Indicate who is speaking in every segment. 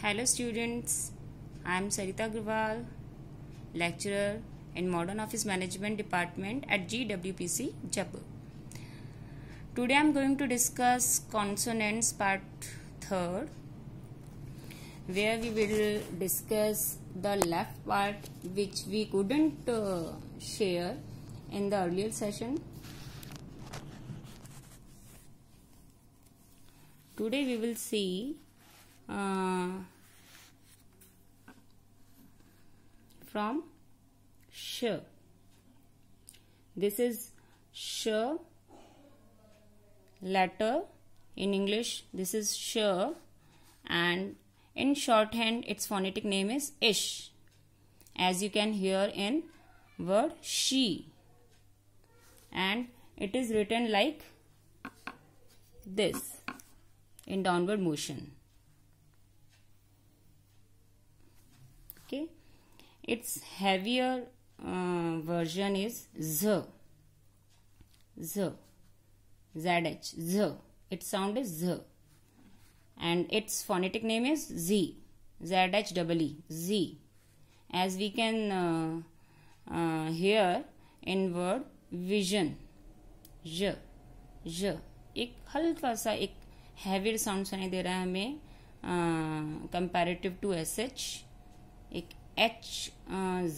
Speaker 1: Hello students, I am Sarita Agrawal, lecturer in Modern Office Management Department at GWPC Jaipur. Today I am going to discuss consonants part 3rd where we will discuss the left part which we couldn't uh, share in the earlier session. Today we will see uh, from sh. This is sh letter in English. This is sh and in shorthand its phonetic name is ish as you can hear in word she and it is written like this in downward motion its heavier uh, version is z z zh z its sound is z and its phonetic name is z zh z as we can uh, uh, hear in word vision j j हल्का सा एक heavy sound सुनाई दे रहा है हमें comparative to S H एक H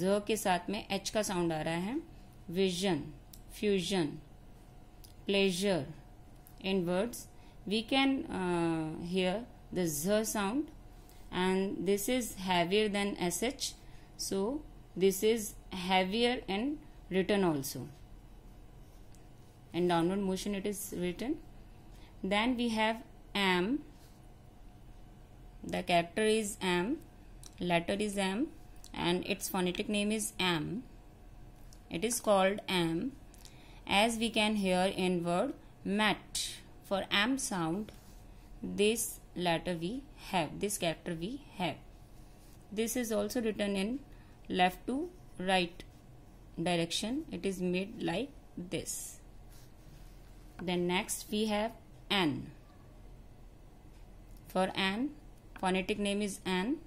Speaker 1: ज के साथ में एच का साउंड आ रहा है। Vision fusion pleasure in words we can hear the ज sound and this is heavier than S H so this is heavier in return also and downward motion it is return then we have M the character is M letter is M and its phonetic name is am it is called am as we can hear in word mat for am sound this letter we have this character we have. This is also written in left to right direction. It is made like this. Then next we have an for an phonetic name is an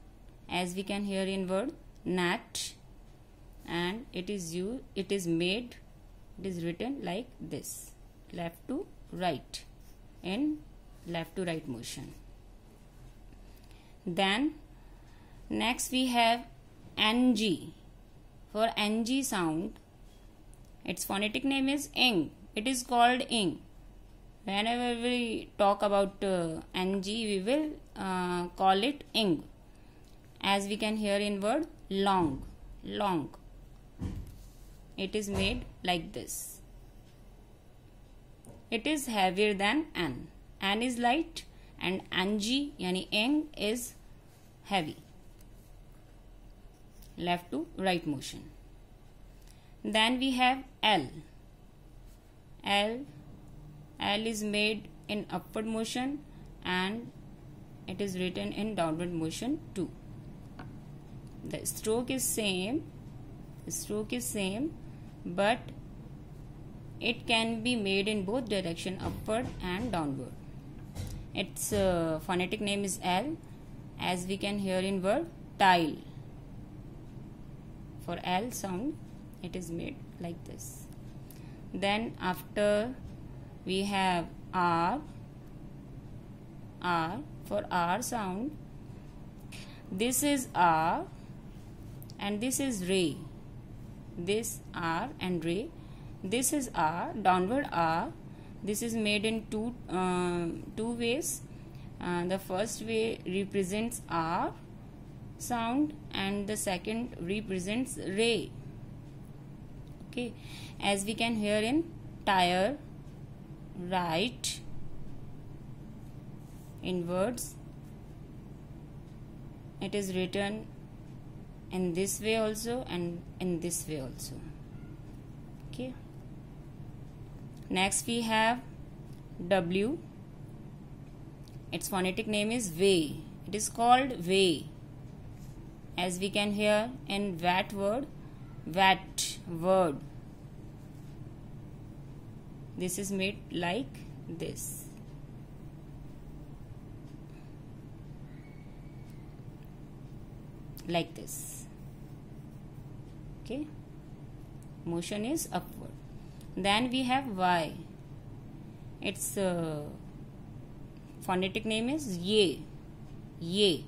Speaker 1: as we can hear in word nat and it is you it is made it is written like this. Left to right. In left to right motion. Then next we have ng for ng sound its phonetic name is ing. It is called ing. Whenever we talk about uh, ng we will uh, call it ing. As we can hear in word long long. It is made like this. It is heavier than an. An is light and anji yani ing is heavy. Left to right motion. Then we have l. L l is made in upward motion and it is written in downward motion too the stroke is same stroke is same but it can be made in both direction upward and downward. Its uh, phonetic name is l as we can hear in word tile. For l sound it is made like this. Then after we have r r for r sound this is r and this is ray. This r and ray. This is r downward r. This is made in two uh, two ways. Uh, the first way represents r sound and the second represents ray. Okay. As we can hear in tire right in words it is written in this way also and in this way also. Okay. Next we have w. Its phonetic name is way. It is called way. As we can hear in that word that word. This is made like this. Like this okay. Motion is upward. Then we have y. Its uh, phonetic name is ye ye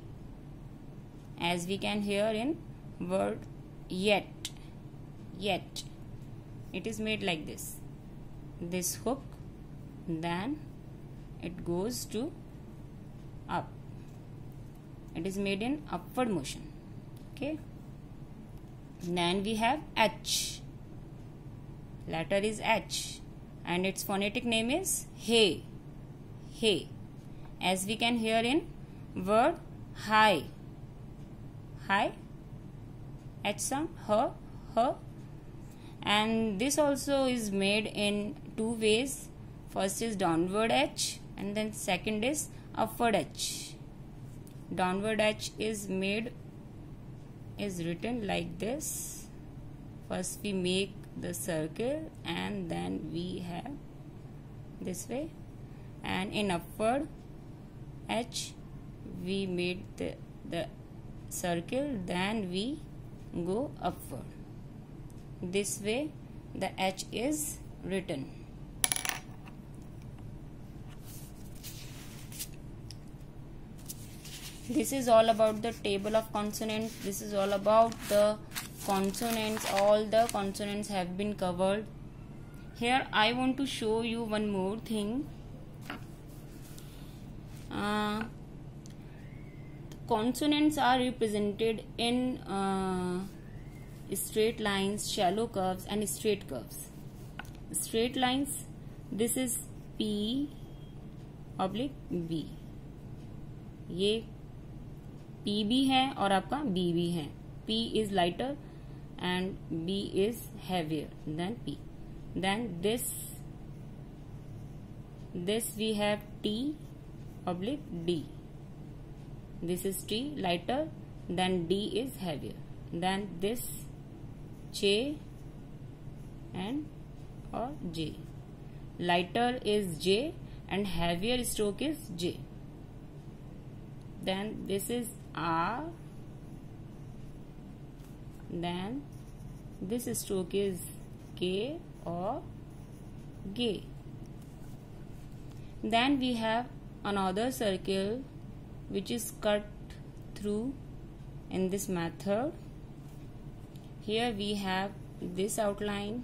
Speaker 1: as we can hear in word yet. Yet. It is made like this. This hook then it goes to up. It is made in upward motion. Okay then we have h. Letter is h. And its phonetic name is hey hey as we can hear in word high high h sound her her and this also is made in two ways. First is downward h and then second is upward h. Downward h is made is written like this. First we make the circle and then we have this way. And in upward h we made the, the circle then we go upward. This way the h is written this is all about the table of consonants. This is all about the consonants. All the consonants have been covered. Here I want to show you one more thing. Uh, consonants are represented in uh, straight lines shallow curves and straight curves. Straight lines this is P oblique B ये P भी है और आपका B भी है। P is lighter and B is heavier than P then this this we have T public D this is T lighter than D is heavier than this चे and और J lighter is J and heavier stroke is J then this is R then this stroke is K or gay then we have another circle which is cut through in this method. Here we have this outline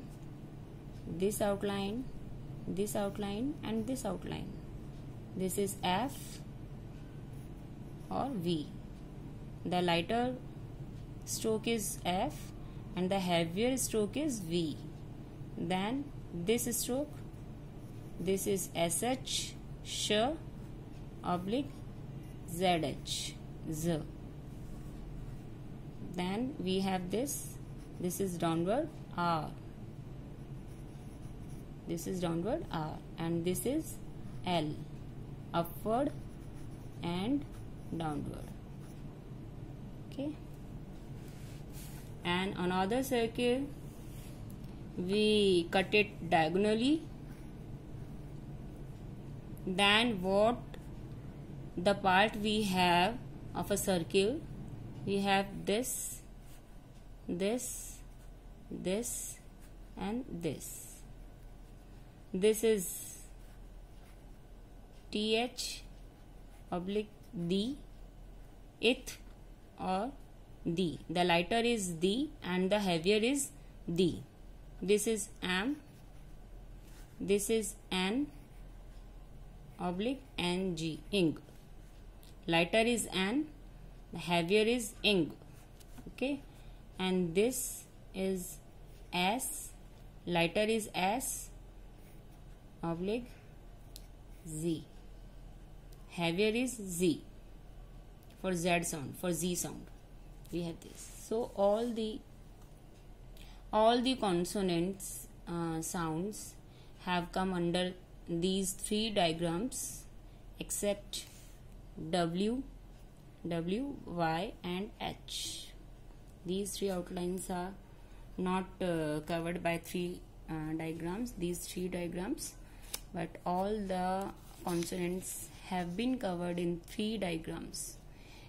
Speaker 1: this outline this outline and this outline. This is F or V the lighter stroke is F and the heavier stroke is V. Then this stroke, this is SH, sh, oblique, ZH, Z. Then we have this, this is downward R. This is downward R and this is L, upward and downward okay. And another circle we cut it diagonally. Then what the part we have of a circle we have this this this and this. This is th oblique d ith or D. The lighter is D and the heavier is D. This is M. This is N oblique NG ing. Lighter is N. The heavier is ing. Okay. And this is S. Lighter is S oblique Z. Heavier is Z for Z sound, for Z sound. We have this. So all the all the consonants uh, sounds have come under these three diagrams except W, W, Y and H. These three outlines are not uh, covered by three uh, diagrams, these three diagrams, but all the consonants have been covered in three diagrams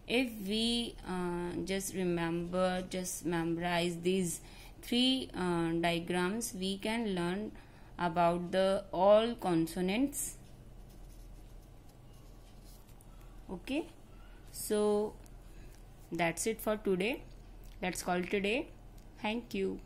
Speaker 1: if we uh, just remember just memorize these three uh, diagrams we can learn about the all consonants. Okay? So that's it for today. Let's call today. Thank you